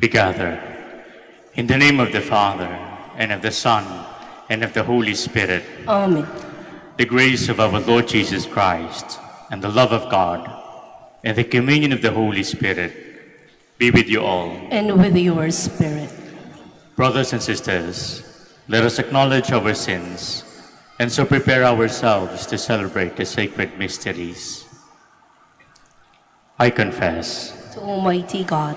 we gather in the name of the Father, and of the Son, and of the Holy Spirit. Amen. The grace of our Lord Jesus Christ, and the love of God, and the communion of the Holy Spirit be with you all. And with your spirit. Brothers and sisters, let us acknowledge our sins and so prepare ourselves to celebrate the sacred mysteries. I confess To Almighty God,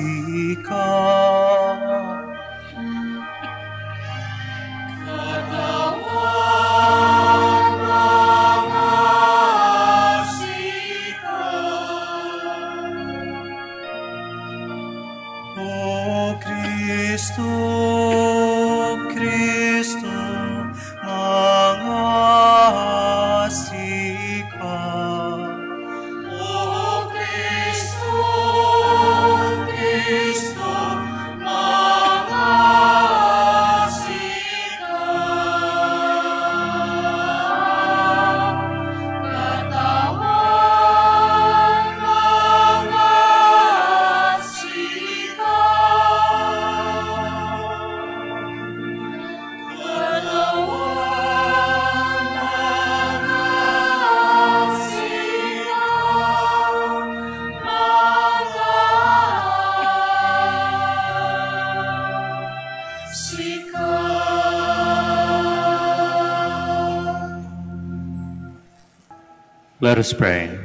Let us pray.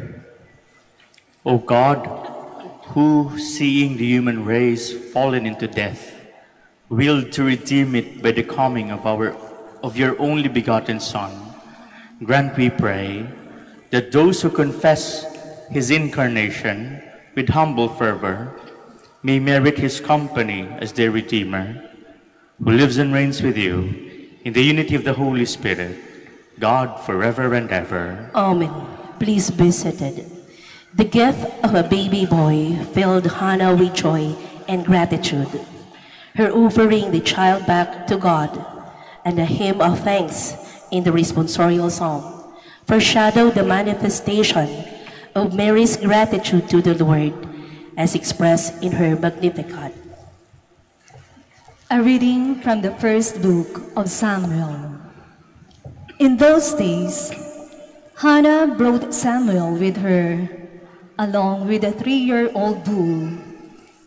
O God, who, seeing the human race fallen into death, willed to redeem it by the coming of our of your only begotten Son, grant, we pray, that those who confess his incarnation with humble fervor may merit his company as their Redeemer, who lives and reigns with you in the unity of the Holy Spirit, God forever and ever. Amen. Please be seated. The gift of a baby boy filled Hannah with joy and gratitude. Her offering the child back to God and a hymn of thanks in the responsorial psalm foreshadowed the manifestation of Mary's gratitude to the Lord as expressed in her Magnificat. A reading from the first book of Samuel. In those days, Hannah brought Samuel with her, along with a three year old bull,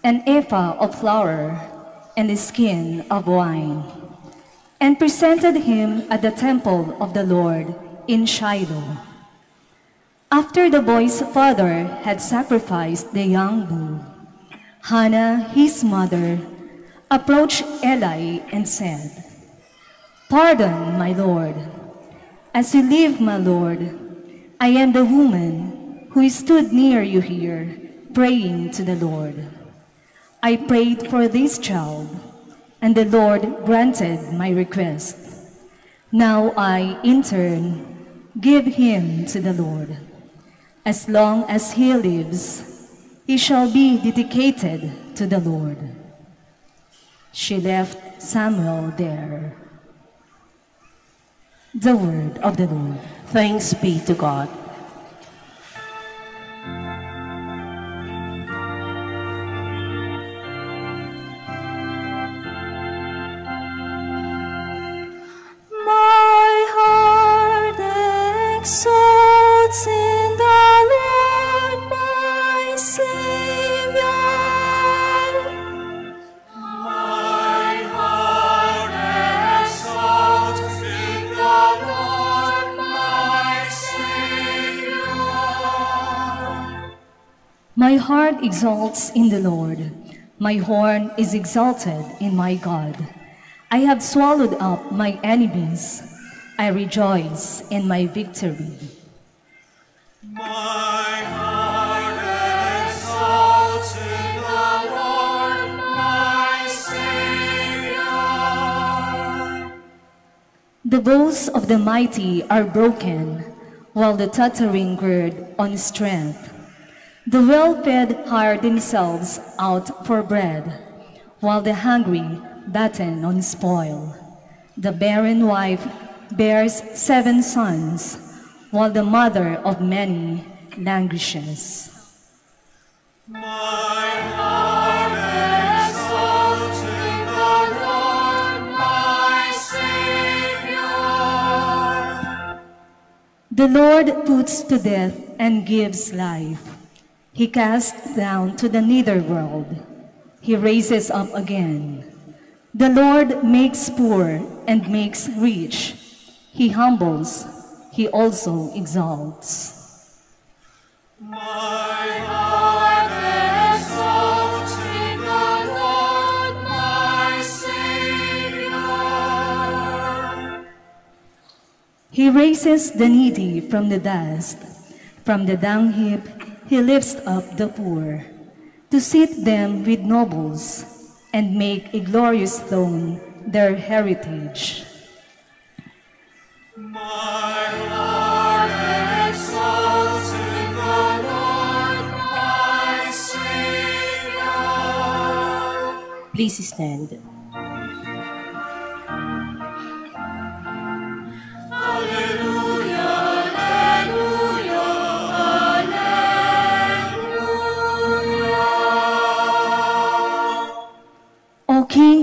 an ephah of flour, and a skin of wine, and presented him at the temple of the Lord in Shiloh. After the boy's father had sacrificed the young bull, Hannah, his mother, approached Eli and said, Pardon, my Lord. As you live, my Lord, I am the woman who stood near you here, praying to the Lord. I prayed for this child, and the Lord granted my request. Now I, in turn, give him to the Lord. As long as he lives, he shall be dedicated to the Lord. She left Samuel there. The word of the Lord. Thanks be to God. My heart exalts heart exalts in the Lord. My horn is exalted in my God. I have swallowed up my enemies. I rejoice in my victory. My heart exalts in the Lord. The bows of the mighty are broken, while the tottering gird on strength. The well-fed hire themselves out for bread, while the hungry batten on spoil. The barren wife bears seven sons, while the mother of many languishes. My heart exalts in the Lord, my Savior. The Lord puts to death and gives life. He casts down to the netherworld. He raises up again. The Lord makes poor and makes rich. He humbles, he also exalts. My heart exalts in the Lord, my Savior. He raises the needy from the dust. From the dung heap, he lifts up the poor, to seat them with nobles and make a glorious throne their heritage. My heart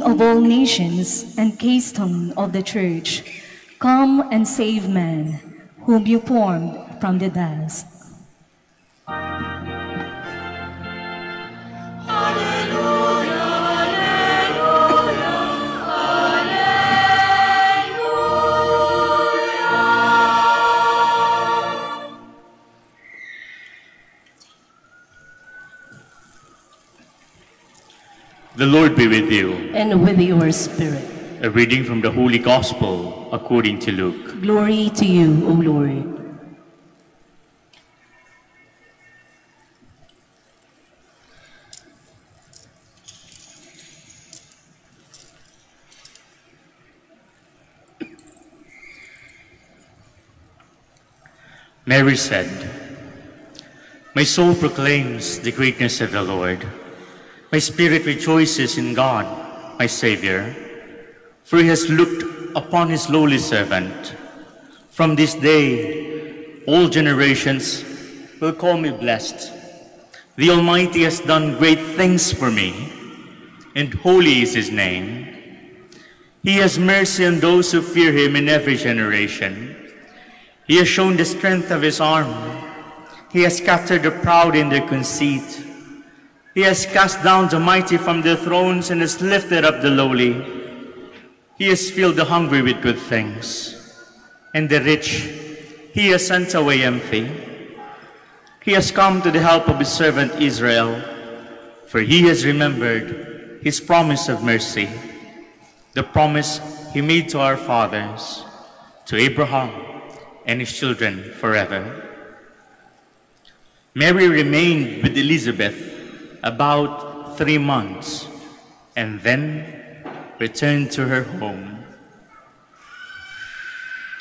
of all nations and keystone of the church, come and save man, whom you formed from the dust. The Lord be with you. And with your spirit. A reading from the Holy Gospel according to Luke. Glory to you, O Lord. Mary said, My soul proclaims the greatness of the Lord. My spirit rejoices in God, my Savior, for he has looked upon his lowly servant. From this day, all generations will call me blessed. The Almighty has done great things for me, and holy is his name. He has mercy on those who fear him in every generation. He has shown the strength of his arm. He has scattered the proud in their conceit. He has cast down the mighty from their thrones and has lifted up the lowly. He has filled the hungry with good things, and the rich he has sent away empty. He has come to the help of his servant Israel, for he has remembered his promise of mercy, the promise he made to our fathers, to Abraham and his children forever. Mary remained with Elizabeth about three months and then returned to her home.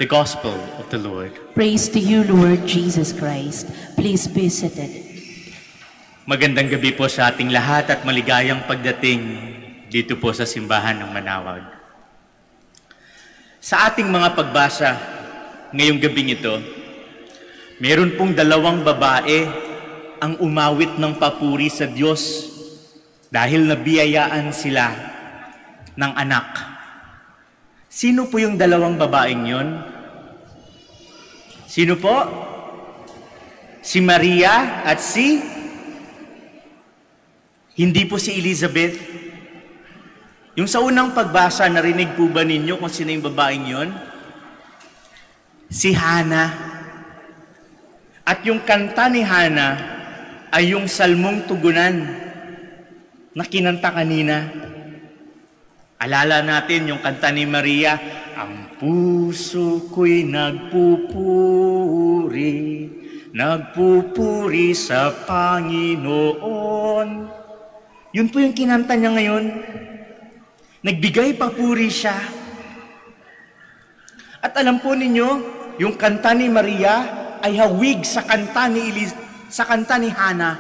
The Gospel of the Lord. Praise to you, Lord Jesus Christ. Please be seated. Magandang gabi po sa ating lahat at maligayang pagdating dito po sa simbahan ng Manawag. Sa ating mga pagbasa ngayong gabing ito, meron pong dalawang babae ang umawit ng papuri sa Diyos dahil nabiyayaan sila ng anak. Sino po yung dalawang babaeng yon? Sino po? Si Maria at si hindi po si Elizabeth. Yung sa unang pagbasa, narinig po ba ninyo kung sino yung babaeng yon? Si Hana. At yung kanta ni Hana ay yung salmong tugunan. na kinanta kanina. Alala natin yung kanta ni Maria, Ang puso ko'y nagpupuri, nagpupuri sa Panginoon. Yun po yung kinanta niya ngayon. Nagbigay papuri siya. At alam po ninyo, yung kanta ni Maria ay hawig sa kanta ni Elis- sa kanta ni Hana.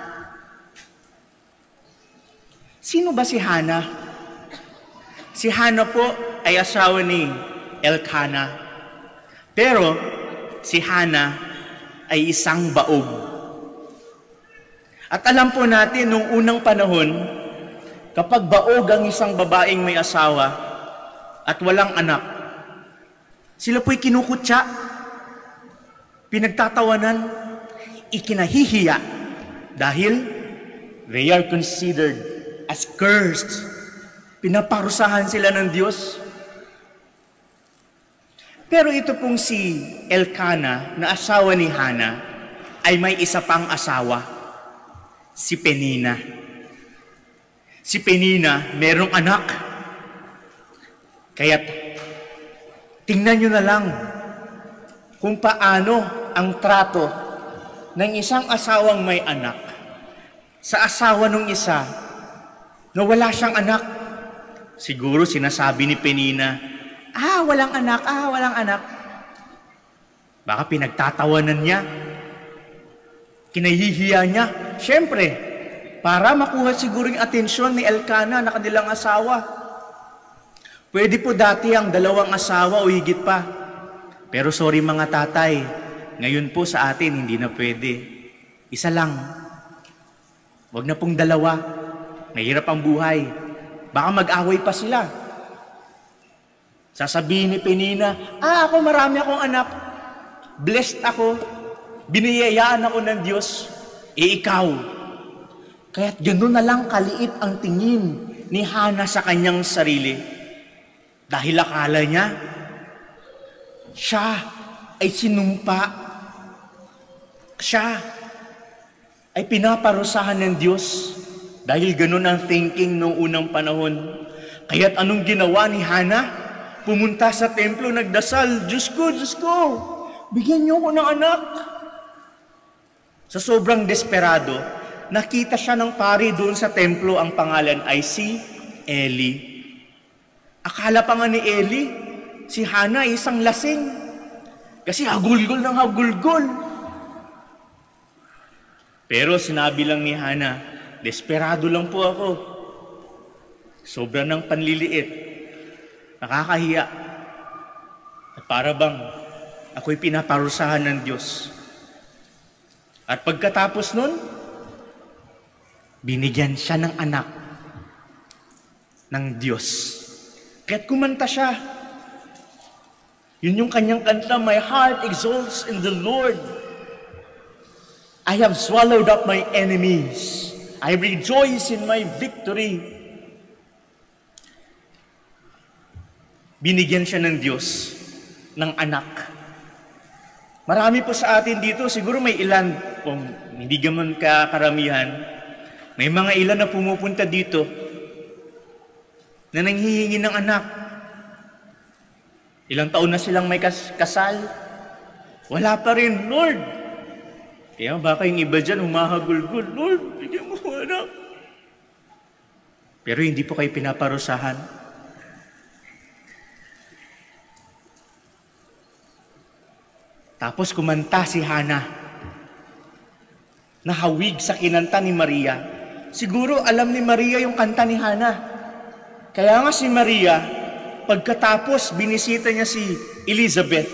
Sino ba si Hana? Si Hana po ay asawa ni Elkanah. Pero si Hana ay isang baog. At alam po natin, nung unang panahon, kapag baog ang isang babaeng may asawa at walang anak, sila po'y kinukutya, pinagtatawanan, ikinahihiya dahil they are considered as cursed. Pinaparusahan sila ng Diyos. Pero ito pong si Elkana na asawa ni Hana ay may isa pang asawa, si Penina. Si Penina merong anak. Kaya tingnan nyo na lang kung paano ang trato ng isang asawang may anak sa asawa ng isa na wala siyang anak. Siguro sinasabi ni Penina, ah, walang anak, ah, walang anak. Baka pinagtatawanan niya. Kinahihiya niya. Siyempre, para makuha siguro yung atensyon ni Elkana na kanilang asawa. Pwede po dati ang dalawang asawa o higit pa. Pero sorry mga tatay, ngayon po sa atin hindi na pwede. Isa lang. Huwag na pong dalawa. Mahirap ang buhay. Baka mag-away pa sila. Sasabihin ni Penina, ah, ako marami akong anak. Blessed ako. Biniyayaan ako ng Diyos. E ikaw. Kaya't gano'n na lang kaliit ang tingin ni Hana sa kanyang sarili. Dahil akala niya, siya ay sinumpa. Siya ay pinaparusahan ng Diyos dahil ganun ang thinking noong unang panahon. Kaya't anong ginawa ni Hana? Pumunta sa templo, nagdasal, Diyos ko, Diyos ko, bigyan niyo ako ng anak. Sa sobrang desperado, nakita siya ng pari doon sa templo, ang pangalan ay si Eli. Akala pa nga ni Eli, si Hana isang lasing. Kasi hagulgol ng hagulgol. Pero sinabi lang ni Hana, desperado lang po ako. Sobra ng panliliit. Nakakahiya. At para bang ako'y pinaparusahan ng Diyos. At pagkatapos nun, binigyan siya ng anak ng Diyos. Kaya't kumanta siya. Yun yung kanyang kanta, My heart exalts in the Lord. I have swallowed up my enemies. I rejoice in my victory. Binigyan siya ng Diyos ng anak. Marami po sa atin dito, siguro may ilan, kung hindi gaman ka karamihan, may mga ilan na pumupunta dito na nanghihingi ng anak. Ilang taon na silang may kas- kasal. Wala pa rin, Lord. Kaya baka yung iba dyan humahagulgul, Lord, bigyan mo anak. Pero hindi po kayo pinaparusahan. Tapos kumanta si Hana. Nahawig sa kinanta ni Maria. Siguro alam ni Maria yung kanta ni Hana. Kaya nga si Maria, pagkatapos binisita niya si Elizabeth,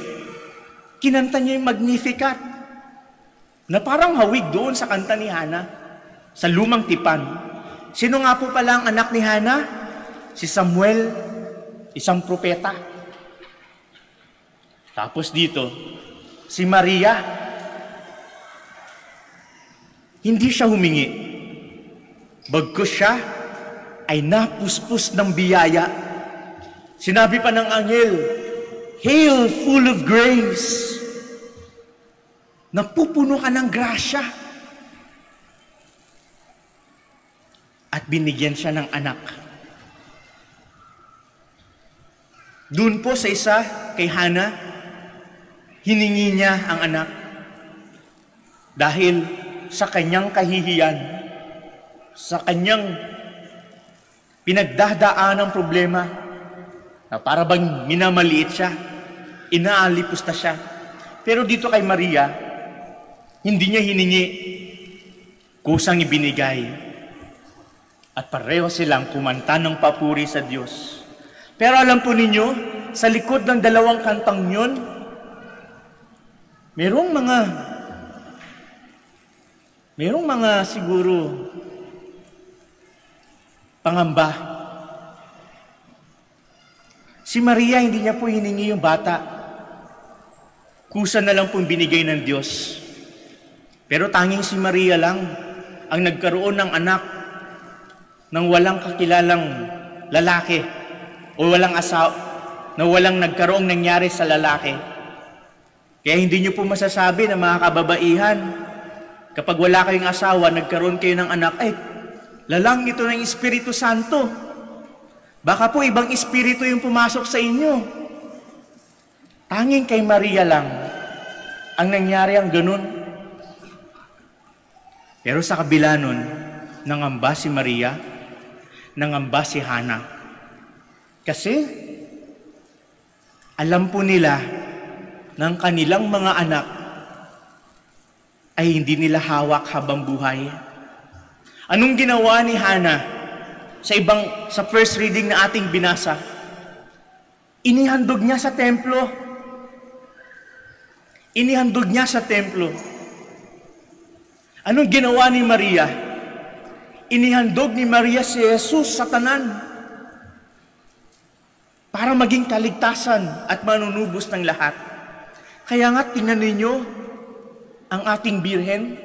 kinanta niya yung Magnificat na parang hawig doon sa kanta ni Hana sa lumang tipan. Sino nga po pala ang anak ni Hana? Si Samuel, isang propeta. Tapos dito, si Maria, hindi siya humingi. Bagkus siya ay napuspos ng biyaya. Sinabi pa ng anghel, Hail full of grace! Napupuno ka ng grasya. At binigyan siya ng anak. Doon po sa isa, kay Hana, hiningi niya ang anak. Dahil sa kanyang kahihiyan, sa kanyang pinagdadaan ng problema, na para bang minamaliit siya, inaalipos na siya. Pero dito kay Maria, hindi niya hiningi, kusang ibinigay. At pareho silang kumanta ng papuri sa Diyos. Pero alam po ninyo, sa likod ng dalawang kantang yun, merong mga, merong mga siguro pangamba. Si Maria, hindi niya po hiningi yung bata. Kusa na lang pong binigay ng Diyos. Pero tanging si Maria lang ang nagkaroon ng anak ng walang kakilalang lalaki o walang asawa, na walang nagkaroong nangyari sa lalaki. Kaya hindi niyo po masasabi na mga kababaihan, kapag wala kayong asawa, nagkaroon kayo ng anak, eh, lalang ito ng Espiritu Santo. Baka po ibang espiritu yung pumasok sa inyo. Tanging kay Maria lang ang nangyari ang ganun. Pero sa kabila nun, nangamba si Maria, nangamba si Hana. Kasi, alam po nila ng kanilang mga anak ay hindi nila hawak habang buhay. Anong ginawa ni Hana sa ibang sa first reading na ating binasa? Inihandog niya sa templo. Inihandog niya sa templo. Anong ginawa ni Maria? Inihandog ni Maria si Jesus sa tanan para maging kaligtasan at manunubos ng lahat. Kaya nga tingnan ninyo ang ating birhen.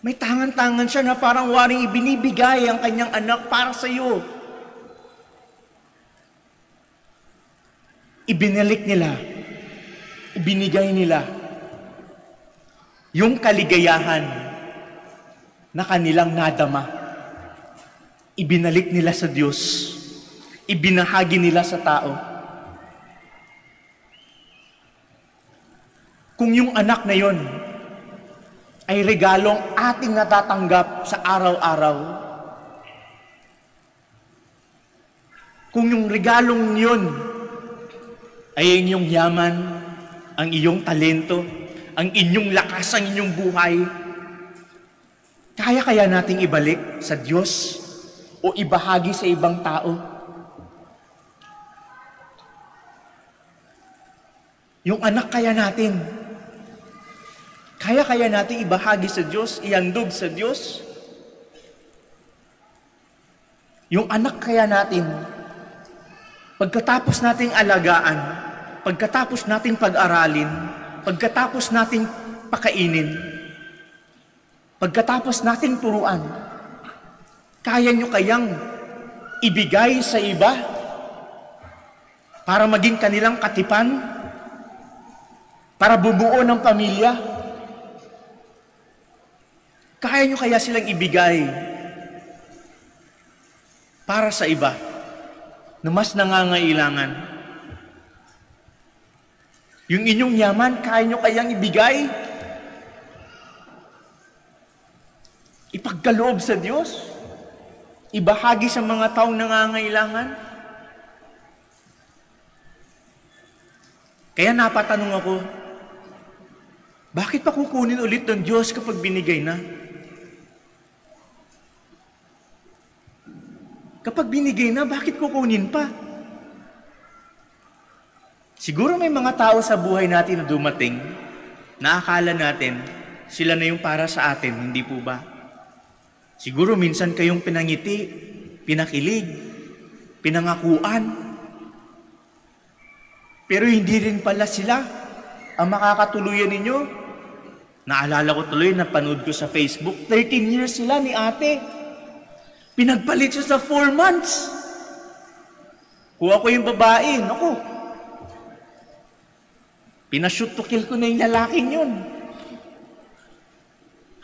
May tangan-tangan siya na parang waring ibinibigay ang kanyang anak para sa iyo. Ibinalik nila, ibinigay nila yung kaligayahan na kanilang nadama. Ibinalik nila sa Diyos ibinahagi nila sa tao. Kung yung anak na yon ay regalong ating natatanggap sa araw-araw, kung yung regalong yon ay ang yaman, ang iyong talento, ang inyong lakas, ang inyong buhay, kaya kaya nating ibalik sa Diyos o ibahagi sa ibang tao? Yung anak kaya natin. Kaya kaya natin ibahagi sa Diyos, ihandog sa Diyos. Yung anak kaya natin, pagkatapos nating alagaan, pagkatapos nating pag-aralin, pagkatapos nating pakainin, pagkatapos nating turuan, kaya nyo kayang ibigay sa iba para maging kanilang katipan, para bubuo ng pamilya? Kaya nyo kaya silang ibigay para sa iba na mas nangangailangan? Yung inyong yaman, kaya nyo kayang ibigay? Ipagkaloob sa Diyos? Ibahagi sa mga taong nangangailangan? Kaya napatanong ako, bakit pa kukunin ulit ng Diyos kapag binigay na? Kapag binigay na, bakit kukunin pa? Siguro may mga tao sa buhay natin na dumating na akala natin sila na yung para sa atin, hindi po ba? Siguro minsan kayong pinangiti, pinakilig, pinangakuan. Pero hindi rin pala sila ang makakatuluyan ninyo Naalala ko tuloy, napanood ko sa Facebook, 13 years sila ni ate. Pinagpalit siya sa 4 months. Kuha ko yung babae, naku. Pinashoot to kill ko na yung lalaking yun.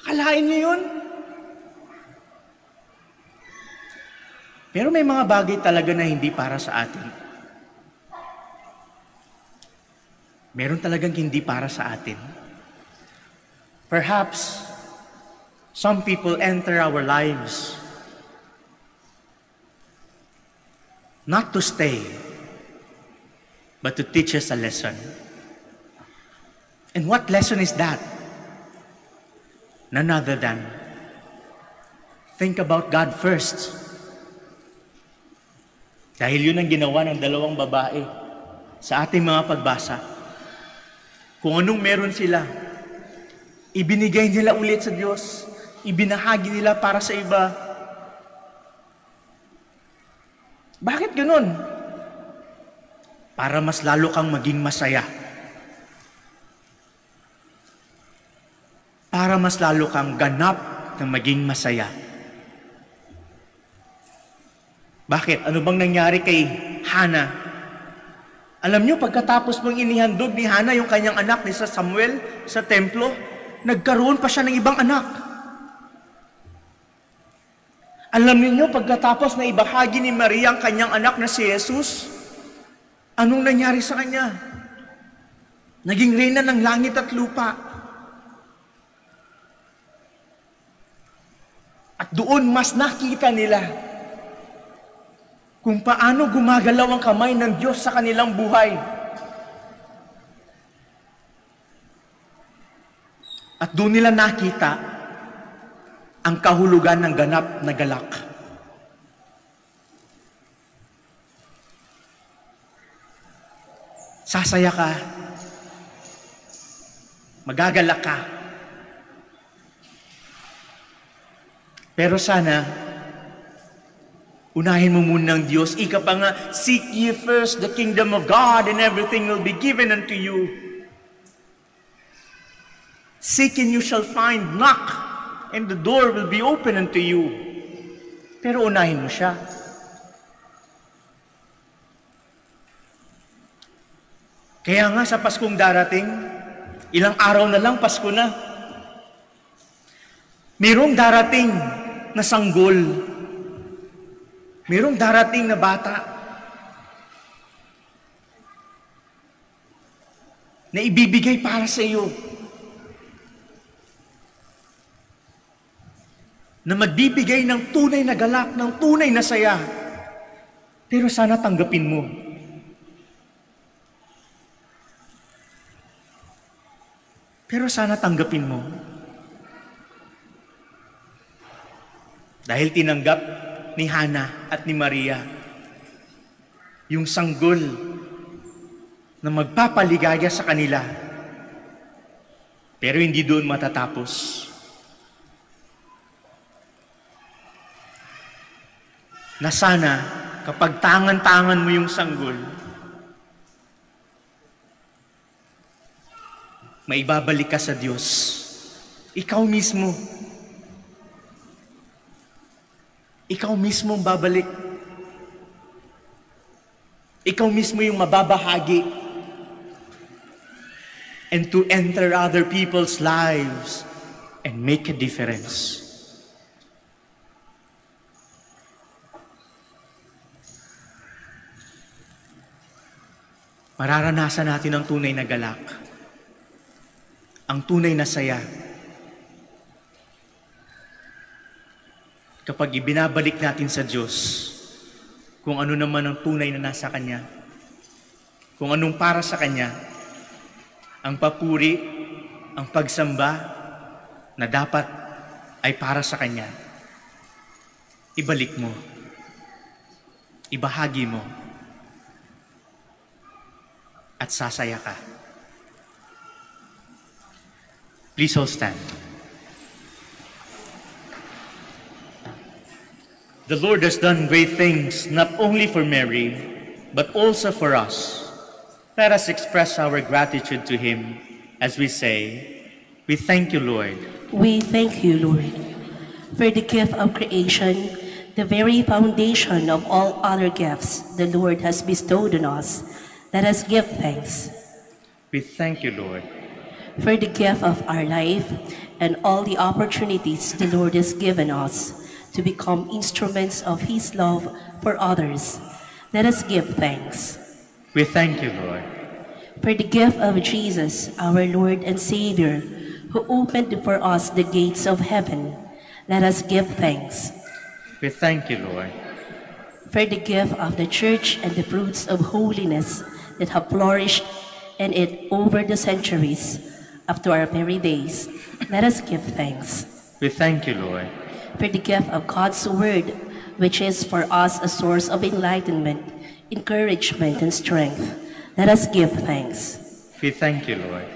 Akalain niyo yun? Pero may mga bagay talaga na hindi para sa atin. Meron talagang hindi para sa atin. Perhaps, some people enter our lives not to stay, but to teach us a lesson. And what lesson is that? None other than think about God first. Dahil yun ang ginawa ng dalawang babae sa ating mga pagbasa. Kung anong meron sila, ibinigay nila ulit sa Diyos, ibinahagi nila para sa iba. Bakit ganun? Para mas lalo kang maging masaya. Para mas lalo kang ganap na maging masaya. Bakit? Ano bang nangyari kay Hana? Alam niyo, pagkatapos mong inihandog ni Hana yung kanyang anak ni sa Samuel sa templo, nagkaroon pa siya ng ibang anak. Alam niyo, pagkatapos na ibahagi ni Maria ang kanyang anak na si Jesus, anong nangyari sa kanya? Naging reyna ng langit at lupa. At doon mas nakita nila kung paano gumagalaw ang kamay ng Diyos sa kanilang buhay. At doon nila nakita ang kahulugan ng ganap na galak. Sasaya ka. Magagalak ka. Pero sana, Unahin mo muna ng Diyos. Ika pa nga, seek ye first the kingdom of God and everything will be given unto you. Seek and you shall find. Knock and the door will be open unto you. Pero unahin mo siya. Kaya nga sa Paskong darating, ilang araw na lang Pasko na. Mayroong darating na sanggol Mayroong darating na bata na ibibigay para sa iyo. Na magbibigay ng tunay na galak, ng tunay na saya. Pero sana tanggapin mo. Pero sana tanggapin mo. Dahil tinanggap ni Hana at ni Maria. Yung sanggol na magpapaligaya sa kanila. Pero hindi doon matatapos. Na sana, kapag tangan-tangan mo yung sanggol, maibabalik ka sa Diyos. Ikaw mismo, Ikaw mismo babalik. Ikaw mismo yung mababahagi. And to enter other people's lives and make a difference. Mararanasan natin ang tunay na galak. Ang tunay na saya. Kapag ibinabalik natin sa Diyos kung ano naman ang tunay na nasa Kanya, kung anong para sa Kanya, ang papuri, ang pagsamba na dapat ay para sa Kanya. Ibalik mo. Ibahagi mo. At sasaya ka. Please all stand. The Lord has done great things not only for Mary, but also for us. Let us express our gratitude to Him as we say, We thank you, Lord. We thank you, Lord, for the gift of creation, the very foundation of all other gifts the Lord has bestowed on us. Let us give thanks We thank you, Lord. for the gift of our life and all the opportunities the Lord has given us to become instruments of His love for others. Let us give thanks. We thank you, Lord. For the gift of Jesus, our Lord and Savior, who opened for us the gates of heaven, let us give thanks. We thank you, Lord. For the gift of the church and the fruits of holiness that have flourished in it over the centuries up to our very days, let us give thanks. We thank you, Lord. For the gift of God's Word, which is for us a source of enlightenment, encouragement, and strength, let us give thanks. We thank you, Lord.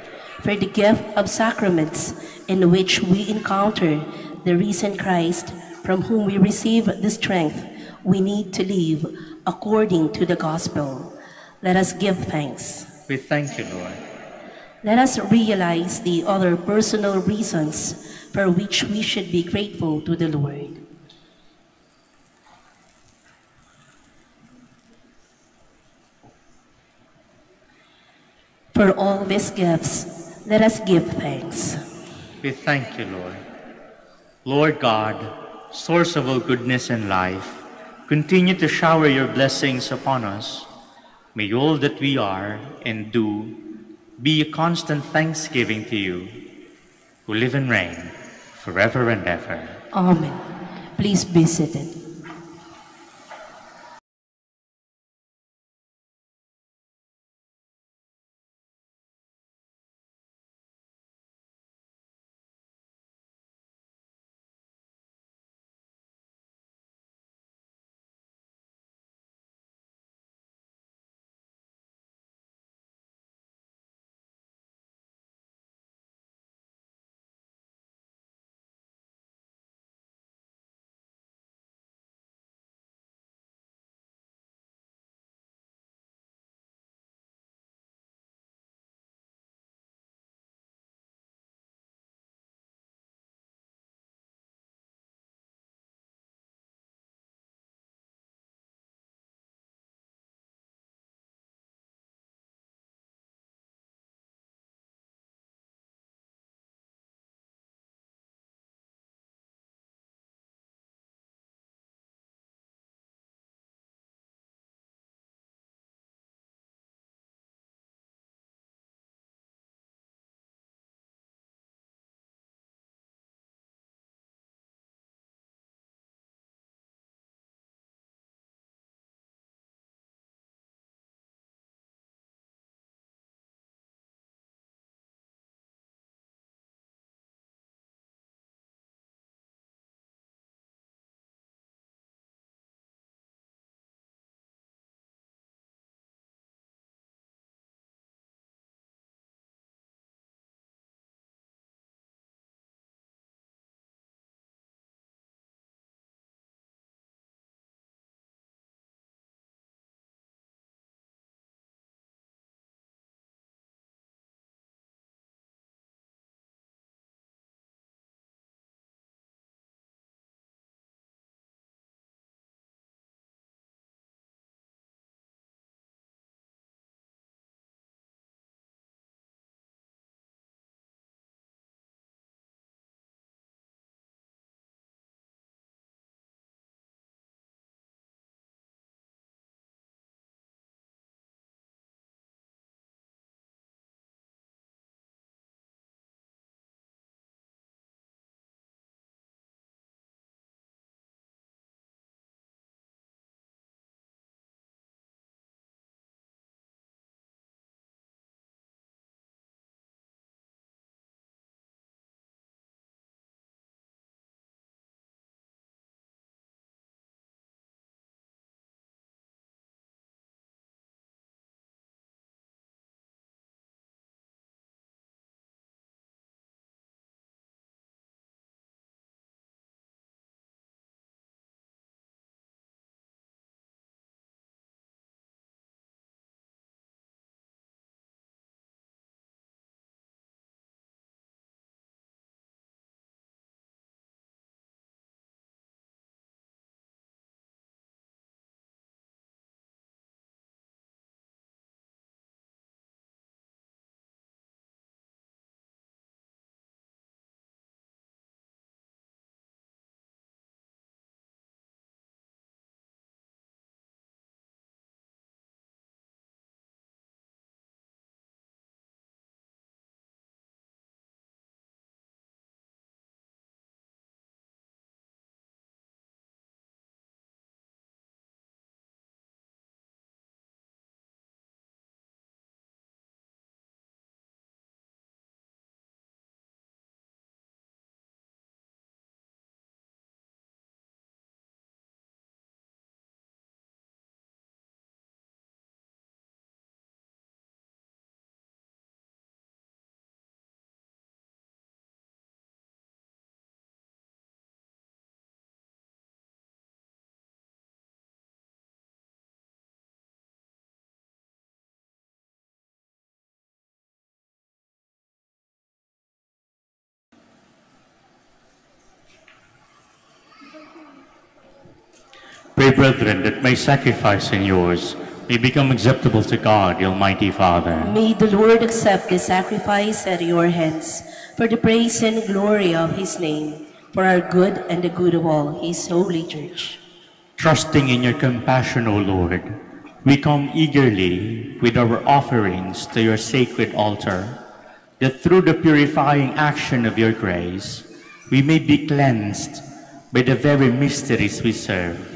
For the gift of sacraments, in which we encounter the risen Christ, from whom we receive the strength we need to live according to the gospel, let us give thanks. We thank you, Lord. Let us realize the other personal reasons for which we should be grateful to the Lord. For all these gifts, let us give thanks. We thank you, Lord. Lord God, source of all goodness and life, continue to shower your blessings upon us. May all that we are and do be a constant thanksgiving to you, who live and reign forever and ever. Amen. Please be seated. Pray, brethren, that my sacrifice and yours may become acceptable to God, the Almighty Father. May the Lord accept the sacrifice at your hands for the praise and glory of his name, for our good and the good of all his holy church. Trusting in your compassion, O Lord, we come eagerly with our offerings to your sacred altar, that through the purifying action of your grace, we may be cleansed by the very mysteries we serve.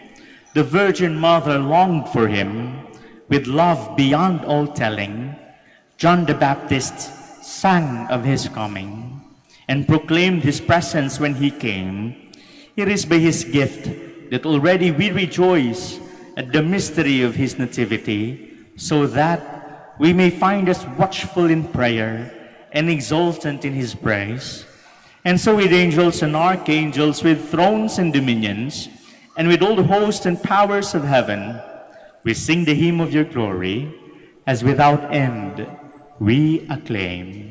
the Virgin Mother longed for him, with love beyond all telling. John the Baptist sang of his coming and proclaimed his presence when he came. It is by his gift that already we rejoice at the mystery of his nativity, so that we may find us watchful in prayer and exultant in his praise. And so with angels and archangels, with thrones and dominions, and with all the hosts and powers of heaven, we sing the hymn of your glory, as without end we acclaim.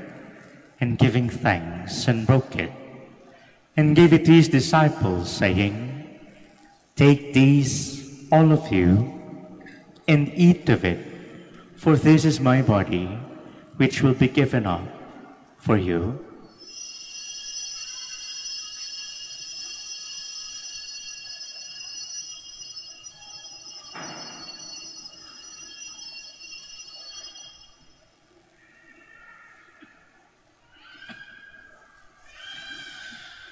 and giving thanks and broke it and gave it to his disciples, saying, Take these, all of you, and eat of it, for this is my body, which will be given up for you.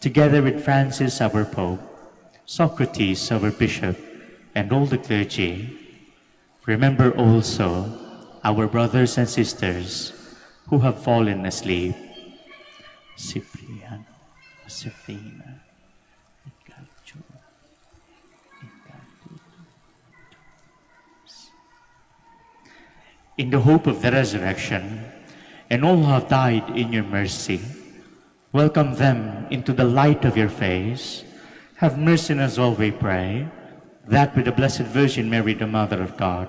together with Francis, our Pope, Socrates, our Bishop, and all the clergy. Remember also our brothers and sisters who have fallen asleep. Cipriano, Ikatuto. In the hope of the resurrection, and all who have died in your mercy, welcome them into the light of your face. Have mercy on us all, we pray, that with the Blessed Virgin Mary, the Mother of God,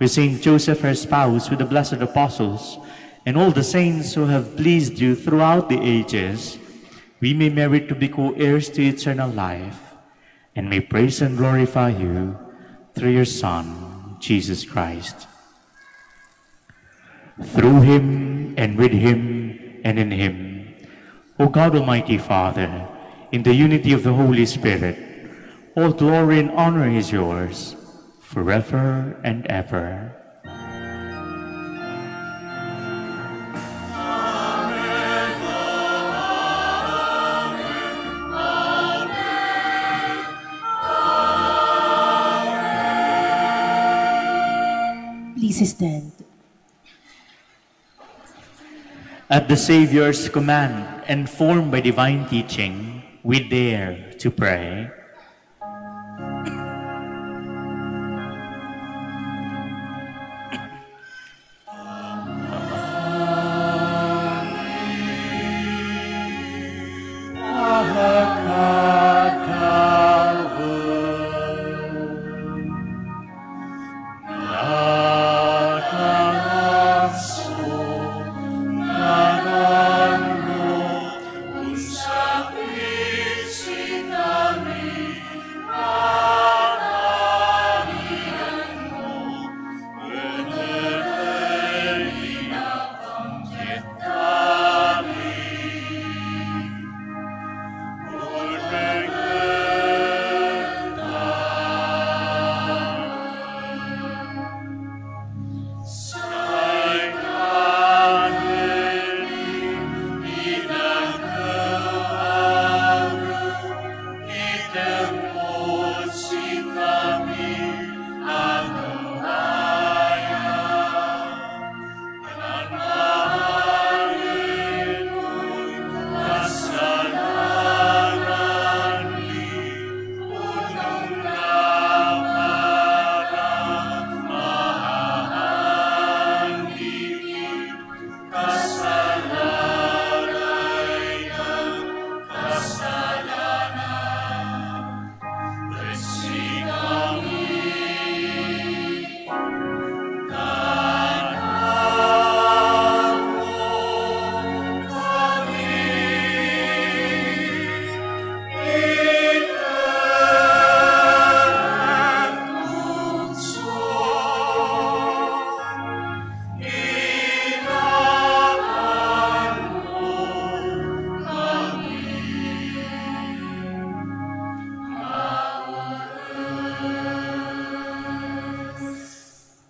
with Saint Joseph, her spouse, with the blessed apostles, and all the saints who have pleased you throughout the ages, we may merit to be co-heirs to eternal life, and may praise and glorify you through your Son, Jesus Christ. Through him, and with him, and in him, O God Almighty Father, in the unity of the Holy Spirit, all glory and honor is yours, forever and ever. Please stand. At the Savior's command and formed by divine teaching, we dare to pray.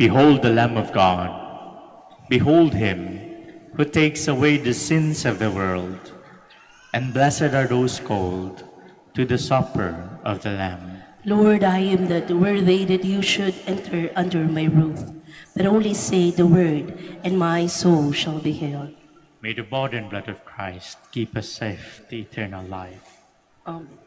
Behold the Lamb of God. Behold him who takes away the sins of the world. And blessed are those called to the supper of the Lamb. Lord, I am not worthy that you should enter under my roof, but only say the word, and my soul shall be healed. May the body and blood of Christ keep us safe to eternal life. Amen.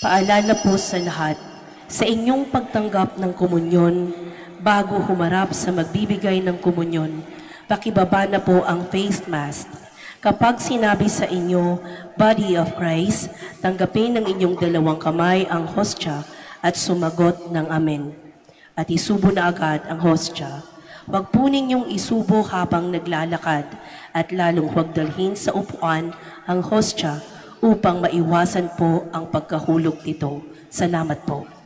Paalala po sa lahat, sa inyong pagtanggap ng komunyon, bago humarap sa magbibigay ng komunyon, pakibaba na po ang face mask. Kapag sinabi sa inyo, Body of Christ, tanggapin ng inyong dalawang kamay ang hostya at sumagot ng Amen. At isubo na agad ang hostya. Huwag po ninyong isubo habang naglalakad at lalong huwag dalhin sa upuan ang hostya upang maiwasan po ang pagkahulog nito. Salamat po.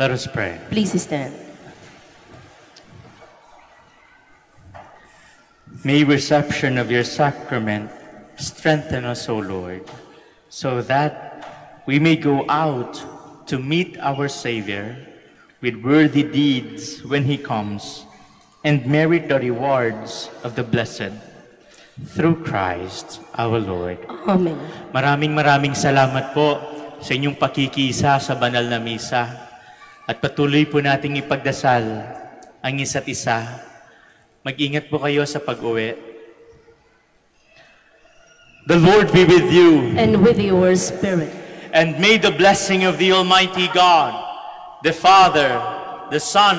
Let us pray. Please stand. May reception of your sacrament strengthen us, O Lord, so that we may go out to meet our Savior with worthy deeds when He comes and merit the rewards of the blessed. Through Christ our Lord. Amen. Maraming maraming salamat po sa inyong pakikisa sa banal na misa. At patuloy po nating ipagdasal ang isa't isa. Mag-ingat po kayo sa pag-uwi. The Lord be with you, And with your spirit. and may the blessing of the Almighty God, the Father, the Son,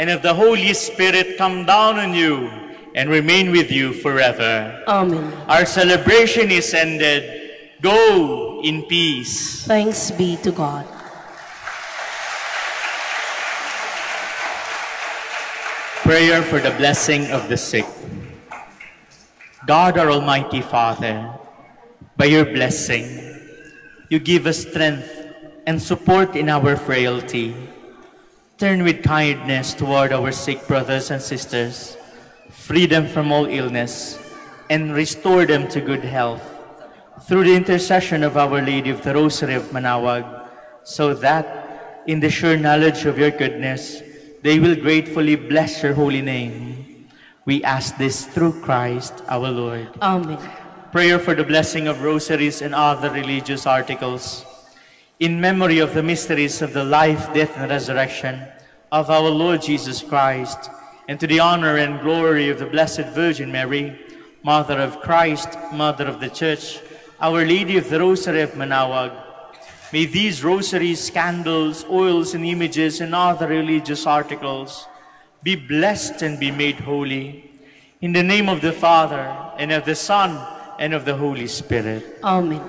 and of the Holy Spirit come down on you and remain with you forever. Amen. Our celebration is ended. Go in peace. Thanks be to God. Prayer for the blessing of the sick. God, our Almighty Father, by your blessing, you give us strength and support in our frailty. Turn with kindness toward our sick brothers and sisters, free them from all illness, and restore them to good health through the intercession of Our Lady of the Rosary of Manaoag, so that, in the sure knowledge of your goodness, they will gratefully bless your holy name. We ask this through Christ our Lord. Amen. Prayer for the blessing of rosaries and other religious articles. In memory of the mysteries of the life, death, and resurrection of our Lord Jesus Christ, and to the honor and glory of the Blessed Virgin Mary, Mother of Christ, Mother of the Church, Our Lady of the Rosary of Manaoag, may these rosaries, candles, oils, and images and other religious articles be blessed and be made holy. In the name of the Father, and of the Son, and of the Holy Spirit. Amen.